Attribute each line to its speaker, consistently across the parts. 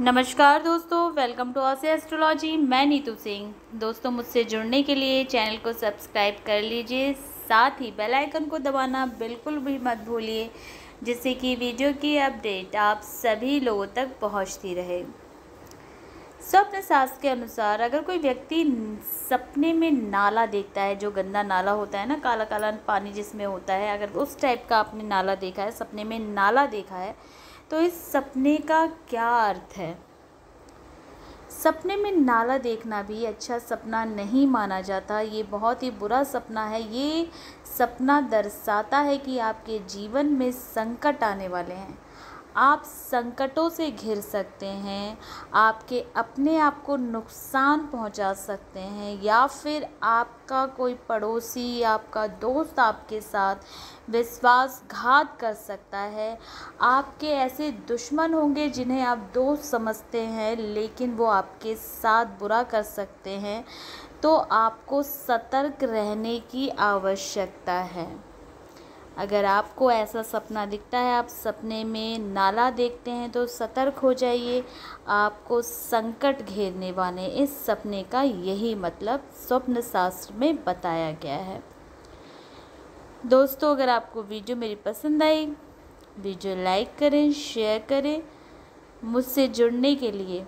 Speaker 1: नमस्कार दोस्तों welcome to आसे एस्ट्रोलॉजी मैं नीतू सिंह। दोस्तों, मुझसे जुड़ने के लिए चैनल को सब्सक्राइब कर लीजिए, साथ ही बेल आइकन को दबाना बिल्कुल भी मत भूलिए, जिससे कि वीडियो की अपडेट आप सभी लोगों तक पहुँचती रहे। स्वप्न शास्त्र के अनुसार अगर कोई व्यक्ति सपने में नाला देखता है, जो गंदा नाला होता है ना काला काला पानी जिसमें होता है, अगर उस टाइप का आपने नाला देखा है, सपने में नाला देखा है तो इस सपने का क्या अर्थ है? सपने में नाला देखना भी अच्छा सपना नहीं माना जाता। ये बहुत ही बुरा सपना है। ये सपना दर्शाता है कि आपके जीवन में संकट आने वाले हैं। आप संकटों से घिर सकते हैं, आपके अपने आप को नुकसान पहुँचा सकते हैं, या फिर आपका कोई पड़ोसी, आपका दोस्त आपके साथ विश्वासघात कर सकता है। आपके ऐसे दुश्मन होंगे जिन्हें आप दोस्त समझते हैं, लेकिन वो आपके साथ बुरा कर सकते हैं। तो आपको सतर्क रहने की आवश्यकता है। अगर आपको ऐसा सपना दिखता है, आप सपने में नाला देखते हैं तो सतर्क हो जाइए। आपको संकट घेरने वाले इस सपने का यही मतलब स्वप्न शास्त्र में बताया गया है। दोस्तों, अगर आपको वीडियो मेरी पसंद आई, वीडियो लाइक करें, शेयर करें। मुझसे जुड़ने के लिए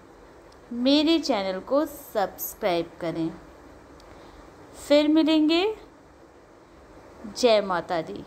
Speaker 1: मेरे चैनल को सब्सक्राइब करें। फिर मिलेंगे। जय माता दी।